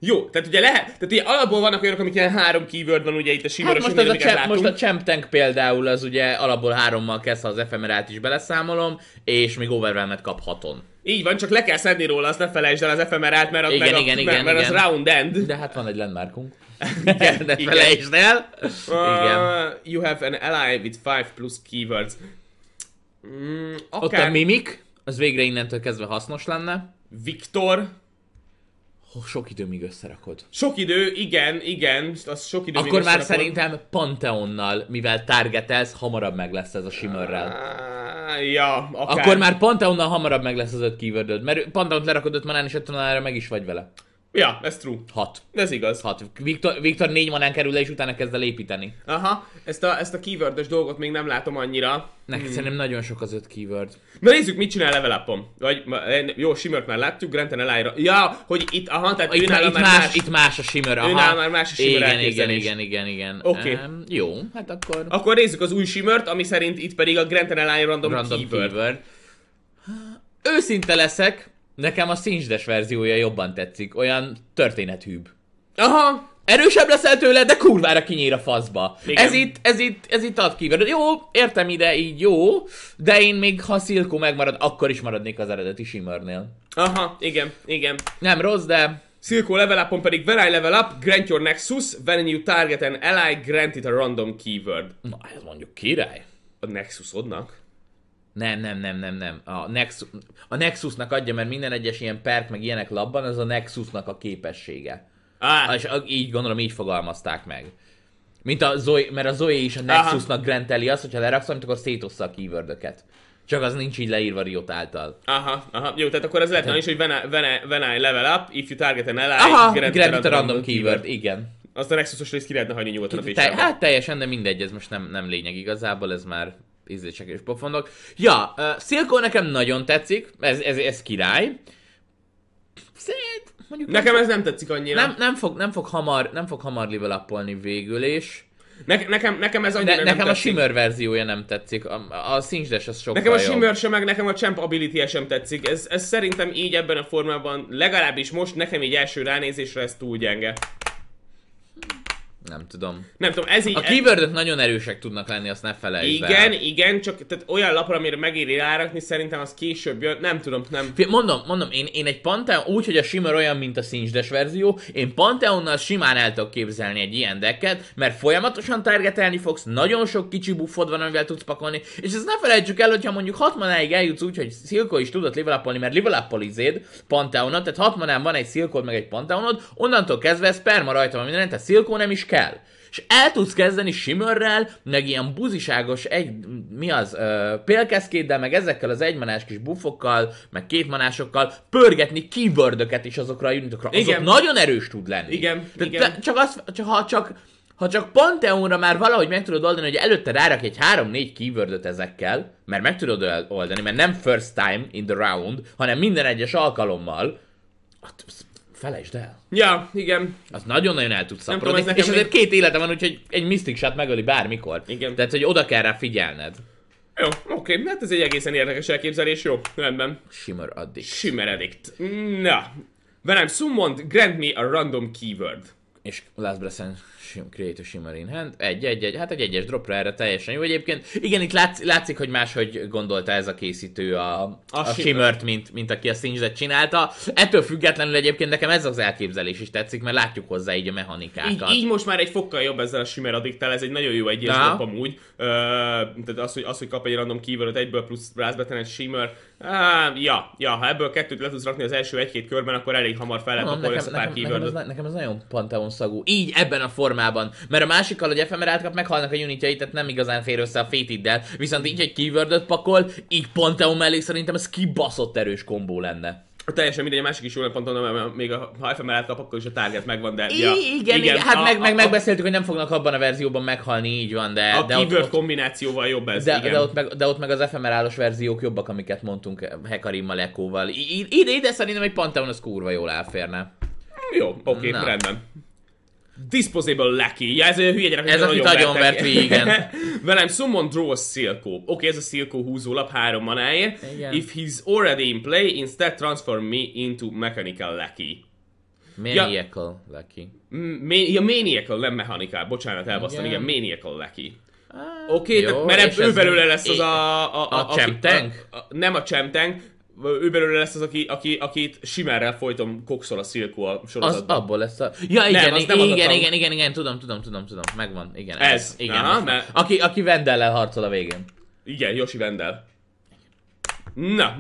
Jó, tehát ugye lehet, tehát ugye alapból vannak olyanok, amik ilyen három keyword van ugye itt a Shimmer, Hát most, az a champ, most a Champ Tank például az ugye alapból hárommal kezd, ha az ephemerát is beleszámolom, és még overwhelmet kap haton. Így van, csak le kell szedni róla, azt ne felejtsd el az ephemerát, mert, Igen, mert, igen, a, igen, mert, mert igen. az round end. De hát van egy landmarkunk. Igen, ne igen. felejtsd el. Igen. Uh, you have an ally with five plus keywords. Mm, Ott akár a Mimic, az végre innentől kezdve hasznos lenne. Viktor. Sok idő, míg összerakod. Sok idő, igen, igen, az sok idő. Akkor míg már szerintem Pantheonnal, mivel targetelsz, hamarabb meg lesz ez a Shimmerrel. Ah, Ja, akár. Akkor már Pantheonnal hamarabb meg lesz az öt keywordöd, mert Pantheont lerakod öt manán, és öt manára meg is vagy vele. Ja, ez true. Hat. Ez igaz. Hat. Viktor, Viktor négy manán kerül le, és utána kezd el építeni. Aha, ezt a, ezt a keyword dolgot még nem látom annyira. Neki hmm. szerintem nagyon sok az öt keyword. Na nézzük, mit csinál level up Vagy, jó, Shimmert már láttuk, Granten elájra. Ja, hogy itt, aha, tehát Itt, már, itt, már más, más. itt más a Shimmer, aha. Őnál már más a Shimmer igen, igen, igen, igen, igen. Oké. Um, jó, hát akkor Akkor nézzük az új Shimmert, ami szerint itt pedig a Granten Align random, random keyword. keyword. Őszinte leszek, nekem a szincsdes verziója jobban tetszik, olyan történethűbb. Aha, Erősebb leszel tőle, de kurvára kinyír a faszba. Igen. Ez itt, ez itt, ez itt ad keyword. Jó, értem ide, így jó, de én még ha Silco megmarad, akkor is maradnék az eredeti Shimmernél. aha, igen, igen. Nem rossz, de Silco level upon pedig when I level up, grant your Nexus, when you target an ally, grant it a random keyword. na, ez mondjuk király. A Nexusodnak? Nem, nem, nem, nem, nem. A, Nexus, a Nexusnak adja, mert minden egyes ilyen perk, meg ilyenek labban, az a Nexusnak a képessége. Á, És így gondolom, így fogalmazták meg. Mint a Zoe, mert a Zoe is a Nexusnak granteli azt, hogyha leraksz, valamit, akkor szétossza a keywordöket. Csak az nincs így leírva Riot által. aha, aha. Jó, tehát akkor ez lehet is, hogy when I, when, I, when I level up, if you target an ally, Aha, grant, grant a random keyword, igen. Azt a Nexusos részt ki lehetne hagyni nyugodtan a Te, hát teljesen, de mindegy, ez most nem, nem lényeg igazából, ez már ízlések és pofondok. Ja, uh, Silco nekem nagyon tetszik, ez, ez, ez király. Szerint, mondjuk Nekem ez nem tetszik annyira. nem, nem, fog, nem, fog hamar, nem fog hamar level végül, és Ne, nekem, nekem ez annyira nem nekem a tetszik. Shimmer verziója nem tetszik, a, a szincsdes az sokkal Nekem a jobb. Shimmer sem, meg nekem a Champ ability sem tetszik. Ez, ez szerintem így ebben a formában, legalábbis most nekem így első ránézésre ez túl gyenge. Nem tudom. Nem tudom, ez így... A keywordök nagyon erősek tudnak lenni, azt ne felejtsd el. igen, igen, csak tehát olyan lapra, amire megéri rárakni, szerintem az később jön. Nem tudom, nem. Mondom, mondom, én, én egy Pantheon, úgy, hogy a Shimmer olyan, mint a szincsdes verzió, én Pantheonnal simán el tudok képzelni egy ilyen decket, mert folyamatosan targetelni fogsz, nagyon sok kicsi buffod van, amivel tudsz pakolni, és ezt ne felejtsük el, hogyha mondjuk 6 manáig eljutsz úgy, hogy Silco is tudod level upolni, mert level up izéd Pantheonot, tehát 6 manán van egy Silco meg egy Pantheonod, onnantól kezdve sperma rajta van minden, tehát Silco nem is kell. És el tudsz kezdeni Shimmerrel, meg ilyen buziságos egy, mi az, uh, pélkeszkéddel, meg ezekkel az egymanás kis buffokkal, meg kétmanásokkal pörgetni keywordöket is azokra a unitokra. Azok Igen. nagyon erős tud lenni. Igen, Te, igen. Te, csak azt, csak, ha csak ha csak Pantheonra már valahogy meg tudod oldani, hogy előtte rárak egy 3-4 keywordöt ezekkel, mert meg tudod oldani, mert nem first time in the round, hanem minden egyes alkalommal, felejtsd el. Ja, igen. Az nagyon-nagyon el tudsz Nem szaporodni, tudom, ez és azért két élete van, úgyhogy egy Mystic Shot megöli bármikor. Igen. Tehát, hogy oda kell rá figyelned. Jó, oké, hát ez egy egészen érdekes elképzelés, jó, rendben. Shimmer addig. Shimmer Addict. Na. When I'm summoned, grant me a random keyword. És Last Breath Create a Shimmer in Hand. Egy, egy, egy, hát egy egyes dropra erre teljesen jó. Egyébként igen, itt látsz, látszik, hogy máshogy gondolta ez a készítő a, a, a Shimmer. Shimmert, mint, mint aki a Singed csinálta. Ettől függetlenül egyébként nekem ez az elképzelés is tetszik, mert látjuk hozzá így a Így, mechanikákat. így most már egy fokkal jobb ezzel a Shimmer Addicttel, ez egy nagyon jó egyes drop amúgy. Ö, tehát az hogy, az, hogy kap egy random keywordot egyből plusz Brassbeten egy Shimmer. Á, ja, ja, ha ebből kettőt le tudsz rakni az első egy-két körben, akkor elég hamar fel lehet pakolni nekem, nekem, nekem, ez, nekem ez nagyon Pantheon szagú. Így ebben a formában. Mert a másikkal, hogy ephemerát kap, meghalnak a unitjai, tehát nem igazán fér össze a fétiddel. Viszont így egy keywordot pakol, így Pantheon mellé szerintem ez kibaszott erős kombó lenne. Teljesen mindegy, a másik is jól ponton, mert még a, ha FML kap, akkor is a target megvan, de... I- ja, igen, igen, hát a, meg, meg a, megbeszéltük, hogy nem fognak abban a verzióban meghalni, így van, de, A, de, keyword ott, kombinációval jobb ez, de, igen. de, ott meg, de ott meg az ephemerálos verziók jobbak, amiket mondtunk Hekarimmal, Ekóval. Ide, ide szerintem egy Pantheon az kurva jól elférne. Jó, oké, Na. rendben. Disposable Lucky. Ja, ez a hülye gyerek, Ez, akit nagyon vert, igen. Velem Summon Draw a Silco. Oké, okay, ez a Silco húzólap három manáért. Igen. If he's already in play, instead transform me into Mechanical Lucky. Maniacal Lucky. M- ja, Maniacal, nem Mechanical, bocsánat, elbasztam, igen, Igen. Maniacal Lucky. Ah, Oké, jó, okay, mert ő belőle lesz az é- a... A, a aki- Chemtank? A, a, nem a Chemtank, ő belőle lesz az, aki, aki, akit Simerrel folyton kokszol a Silko a Az sorozatban. abból lesz a... Ja, igen, az igen, nem az igen, igen, igen, igen, tudom, tudom, tudom, tudom, megvan, igen. Ez. igen. Aha, mert- Aki, aki Vendellel harcol a végén. Igen, Yoshi Vendel. Na,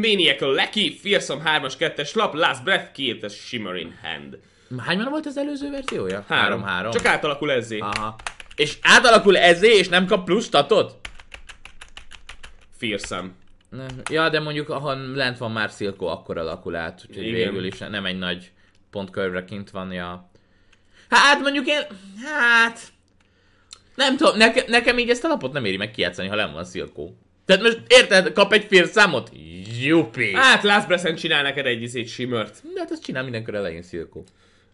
Maniacal Lucky, Fearsome 3-as 2-es lap, Last Breath, 2 Shimmering Hand. Hány van volt az előző verziója? 3-3. Csak átalakul ezzé. Aha. És átalakul ezé, és nem kap plusz statot? Fearsome. Ja, de mondjuk, ha lent van már Silko, akkor alakul át, úgyhogy Igen. végül is nem egy nagy pontkörre kint van, ja. Hát mondjuk én, hát... Nem tudom, neke, nekem így ezt a lapot nem éri meg kijátszani, ha nem van Silko. Tehát most érted, kap egy fél számot? Jupi! Hát Last Breath-en csinál neked egy izét Shimmert. De hát azt csinál mindenkor elején Silko.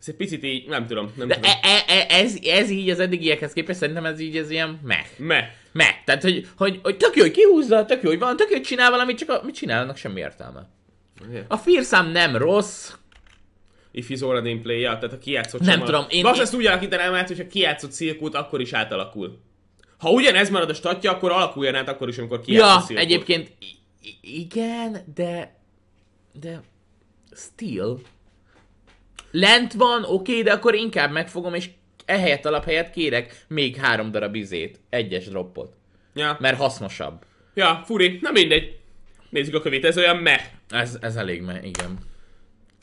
Ez egy picit így, nem tudom, nem De tudom. e, e, e, ez, ez így az eddigiekhez képest szerintem ez így ez ilyen meh. Me. Meh. Tehát, hogy, hogy, hogy tök jó, hogy kihúzza, tök jó, hogy van, tök jó, hogy csinál valamit, csak a, mit csinálnak, semmi értelme. A fírszám nem rossz, If he's already in play, tehát a kijátszott Nem tudom, én- Basz, én- ezt úgy alakítanám át, hogyha kijátszott Silkót, akkor is átalakul. Ha ugyanez marad a statja, akkor alakuljon át akkor is, amikor kijátszott Ja, Silkót. egyébként igen, de de still lent van, oké, de akkor inkább megfogom, és ehelyett alaphelyett kérek még három darab izét, egyes droppot, Ja. mert hasznosabb. ja, furi, na mindegy. Nézzük a kövét, ez olyan meh. Ez, ez elég, mert igen.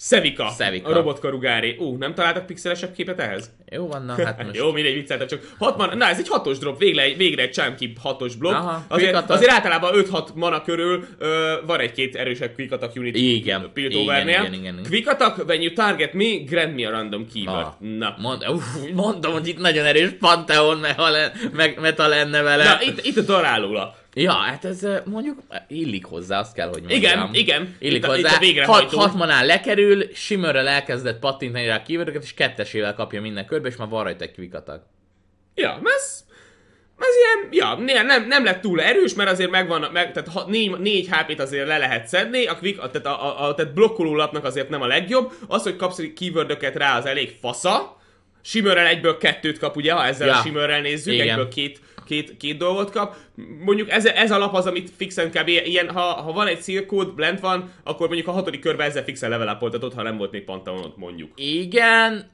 Szevika, Szevika. a robotkarugári. Ú, nem találtak pixelesebb képet ehhez? Jó van, na hát most. Jó, mindegy, vicceltem, csak 60, na ez egy hatos drop, végre, végre egy Charmkeep hatos blokk. Aha, azért, azért általában 5-6 mana körül ö, van egy-két erősebb quick attack unit Igen, igen, igen, igen. Quick attack, when you target me, grant me a random keyword. Ah. Na. Mond, uff, mondom, hogy itt nagyon erős Pantheon meta, le, meg, meta lenne vele. Na, itt, itt a darálóla. Ja, hát ez mondjuk illik hozzá, azt kell, hogy mondjam. Igen, igen. Illik Itt a- itt hozzá. a hat, hat manán lekerül, Shimmerrel elkezdett pattintani rá a kívülöket, és kettesével kapja minden körbe, és már van rajta egy attack. Ja, ez, ez ilyen, ja, nem, nem, lett túl erős, mert azért megvan, meg, tehát ha, négy, négy HP-t azért le lehet szedni, a, quick, a, tehát, a, a, a tehát blokkoló lapnak azért nem a legjobb, az, hogy kapsz keyword rá, az elég fasza, Shimmerrel egyből kettőt kap, ugye, ha ezzel Ja. a Shimmerrel nézzük, Igen. egyből két, két, két dolgot kap. Mondjuk ez, ez a lap az, amit fixen kb. ilyen, ha, ha van egy szirkód, blend van, akkor mondjuk a hatodik körben ezzel fixen level ha nem volt még Pantheonot mondjuk. Igen,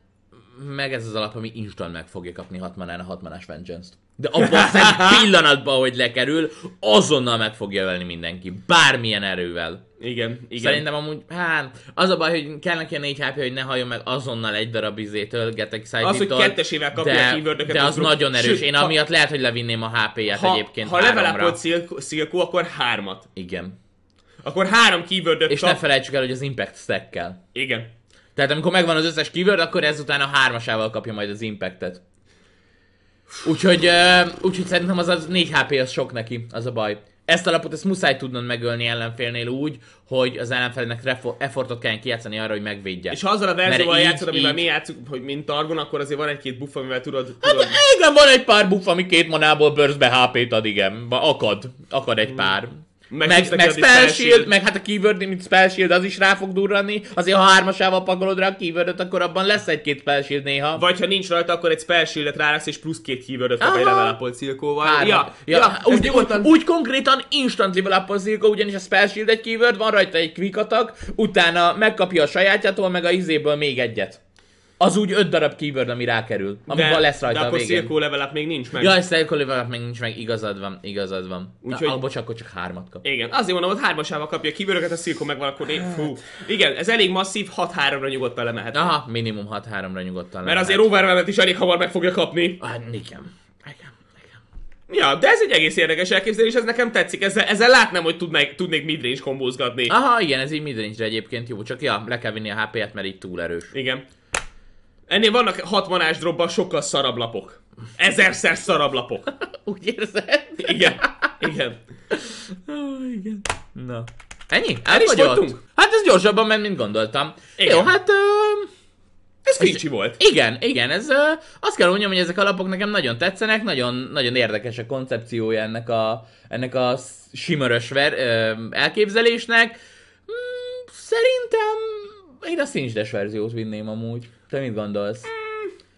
meg ez az alap, ami instant meg fogja kapni 6 manán a 6 manás Vengeance-t. De abban a szent pillanatban, hogy lekerül, azonnal meg fogja ölni mindenki. Bármilyen erővel. Igen, igen. Szerintem amúgy, hát, az a baj, hogy kell neki a 4 HP, hogy ne halljon meg azonnal egy darab izétől, Get Excited Az, hogy kettesével kapja de, a keywordöket, de az blokk- nagyon erős. Sőt, Én ha- amiatt lehet, hogy levinném a HP-ját ha, egyébként ha level háromra. upolt Silco, Silco, akkor hármat. Igen. Akkor három keyword És ne felejtsük el, hogy az Impact stack kell. Igen. Tehát amikor megvan az összes keyword, akkor ezután a hármasával kapja majd az Impactet. Úgyhogy, uh, úgyhogy szerintem az az 4 HP az sok neki, az a baj. Ezt a lapot ezt muszáj tudnod megölni ellenfélnél úgy, hogy az ellenfélnek refo- effortot kell kijátszani arra, hogy megvédje. És ha azzal a verzióval így- játszod, amivel így- mi játszunk, hogy mint Targon, akkor azért van egy-két buff, amivel tudod... Hát tudod igen, van egy pár buff, ami két manából burstbe HP-t ad, igen. Akad. Akad egy pár. Meg Meg, meg, meg spell shield, shield. meg hát a keyword, mint spell shield, az is rá fog durrani. Azért, ha hármasával pakolod rá a keywordot, akkor abban lesz egy-két spell shield néha. Vagy ha nincs rajta, akkor egy spell shield-et ráraksz, és plusz két keyword kap Aha. egy level Silkóval. Hármat. Ja, ja, ja, úgy, nyugodtan... úgy, konkrétan instant level up Zilko, ugyanis a spell shield egy keyword, van rajta egy quick attack, utána megkapja a sajátjától, meg a izéből még egyet. Az úgy öt darab keyword, ami rákerül. Ami van lesz rajta de a akkor végén. Silkó level up még nincs meg. Ja, és Silko level up még nincs meg, igazad van, igazad van. Úgyhogy- Úgyhogy... Ah, bocs, akkor csak hármat kap. Igen, azért mondom, hogy hármasával kapja a keyword a Silkó meg van, akkor né... Fú. Igen, ez elég masszív, 6-3-ra nyugodtan lemehet. Aha, minimum 6-3-ra nyugodtan Mert azért overwhelmet is elég hamar meg fogja kapni. Ah, igen. Igen, igen. Ja, de ez egy egész érdekes elképzelés, ez nekem tetszik. Ezzel, ezzel látnám, hogy tudnék, tudnék midrange kombózgatni. Aha, igen, ez így midrange jó, csak ja, le kell vinni a HP-et, mert így túl erős. Igen. Ennél vannak 6 manás dropban sokkal szarabb lapok. Ezerszer szarabb lapok. Úgy érzed? Igen. Igen. Oh, igen. Na. Ennyi? El is voltunk? Hát ez gyorsabban ment, mint gondoltam. Igen. Jó, hát... Ö, Ez fincsi volt. igen, igen, ez ö, azt kell mondjam, hogy ezek a lapok nekem nagyon tetszenek, nagyon, nagyon érdekes a koncepciója ennek a, ennek a simörös ver, ö, elképzelésnek. Mm, szerintem Én a szincsdes verziót vinném amúgy. Te mit gondolsz?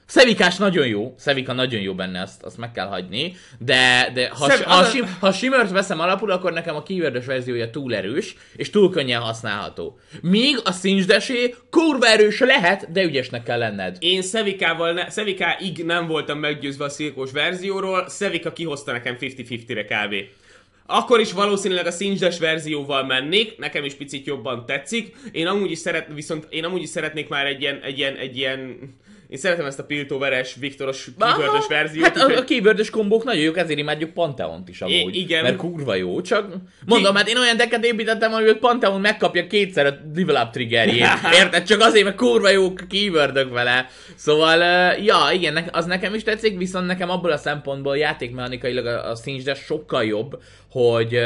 Szevikás nagyon jó, Szevika nagyon jó benne, azt, azt meg kell hagyni, de, de ha, Szev- ha, sim, ha Shimmert veszem alapul, akkor nekem a keyword verziója túl erős, és túl könnyen használható. Míg a szincsdesé kurva erős lehet, de ügyesnek kell lenned. Én Szevikával, ne, Szevikáig nem voltam meggyőzve a szilkós verzióról, Szevika kihozta nekem 50-50-re kb. Akkor is valószínűleg a szincsdes verzióval mennék, nekem is picit jobban tetszik. Én amúgy is szeret, viszont én amúgy is szeretnék már egy ilyen, egy ilyen, egy ilyen én szeretem ezt a piltóveres, Viktoros, keywordos verziót. Hát a, a keyword kombók nagyon jók, ezért imádjuk Pantheont is amúgy. I- igen. Mert kurva jó, csak mondom, hát én olyan deket építettem, amivel Pantheon megkapja kétszer a level up triggerjét. Érted? Csak azért, mert kurva jók a vele. Szóval, ja, igen, az nekem is tetszik, viszont nekem abból a szempontból játékmechanikailag a, a Singe sokkal jobb, hogy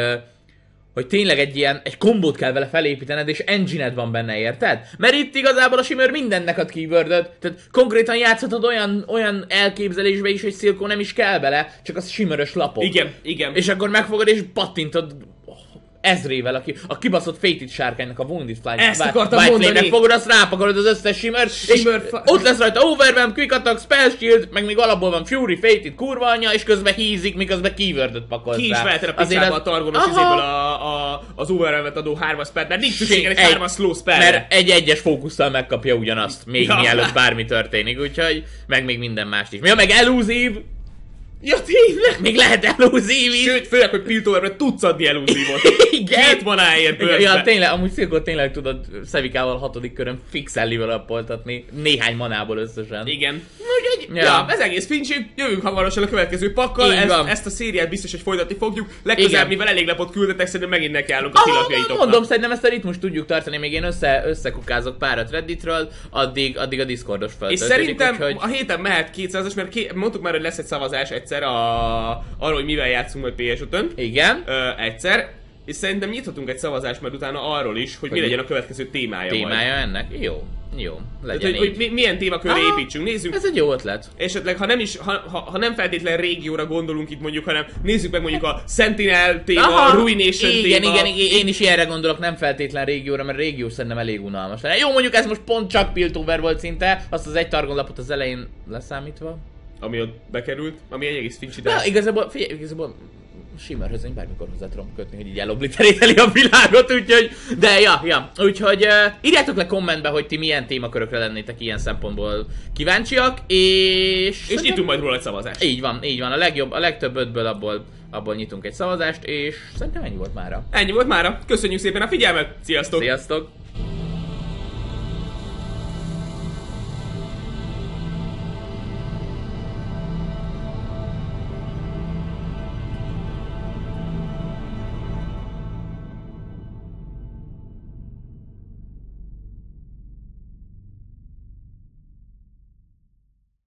hogy tényleg egy ilyen, egy kombót kell vele felépítened, és engine van benne, érted? Mert itt igazából a Shimmer mindennek ad keywordöt, tehát konkrétan játszhatod olyan, olyan elképzelésbe is, hogy Silco nem is kell bele, csak az Shimmerös lapok. Igen, igen. És akkor megfogod és pattintod ezrével, aki a kibaszott Fated sárkánynak a Wounded Flight Ezt akartam White mondani. Fogod, azt rápakarod az összes Shimmer, Shimmer és ott lesz rajta Overwhelm, Quick Attack, Spell Shield, meg még alapból van Fury, Fated, kurva anya, és közben hízik, miközben keywordot pakolsz Ki is a picsába a targonos izéből a, a, az overremet adó hármas spell, mert nincs szüksége egy Egy- hármas slow spellre. Mert egy egyes fókusszal megkapja ugyanazt, még Ja. mielőtt bármi történik, úgyhogy meg még minden mást is. Mi a meg elúzív? Ja, tényleg? Még lehet elúzív is? Sőt, főleg, hogy Piltoverre tudsz adni elúzívot. Igen. Két manáért bőrbe. ja, tényleg, amúgy Szilkot tényleg tudod Szevikával hatodik körön fixel level uppoltatni, néhány manából összesen. Igen. Úgyhogy, Ja. ja. ez egész fincsi, jövünk hamarosan a következő pakkal, Így ezt, ezt, a szériát biztos, hogy folytatni fogjuk. Legközelebb, mivel elég lapot küldetek, szerintem megint nekiállunk a Aha, tilapjaitoknak. mondom, szerintem ezt a ritmust tudjuk tartani, még én össze, összekukázok párat Redditről, addig, addig a Discordos És feltöltődik, szerintem úgyhogy... a héten mehet 200-as, mert ké- mondtuk már, hogy lesz egy szavazás egyszer a, arról, hogy mivel játszunk majd ps 5 Igen, Ö, egyszer. És szerintem nyithatunk egy szavazást majd utána arról is, hogy mi Hogy legyen a következő témája, majd. témája ennek? Jó, jó, Tehát, legyen hogy, hogy így. mi, milyen témakörre Aha. építsünk, nézzük. Ez egy jó ötlet. Esetleg, ha nem is, ha, ha, ha nem feltétlen régióra gondolunk itt mondjuk, hanem nézzük meg mondjuk a Sentinel téma, a Ruination igen, téma. igen, igen, én is ilyenre gondolok, nem feltétlen régióra, mert régió szerintem elég unalmas lenne. Jó, mondjuk ez most pont csak Piltover volt szinte, azt az egy targonlapot az elején leszámítva. Ami ott bekerült, ami egy egész fincsi, De de... igazából, figyelj, igazából Simmerhöz én bármikor hozzá tudom kötni, hogy így elobliterételi a világot, úgyhogy, de ja, ja, úgyhogy uh, írjátok le kommentbe, hogy ti milyen témakörökre lennétek ilyen szempontból kíváncsiak, és... És nyitunk majd róla egy szavazást. Így van, így van, a legjobb, a legtöbb ötből abból, abból nyitunk egy szavazást, és szerintem ennyi volt mára. Ennyi volt mára. Köszönjük szépen a figyelmet. Sziasztok! Sziasztok!